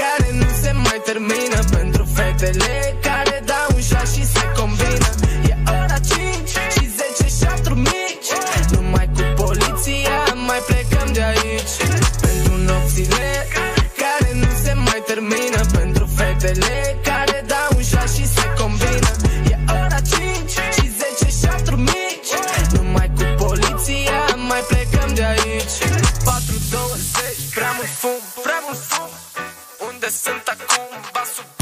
Care nu se mai termină pentru fetele Fum, vrem un onde Unde sunt acum basul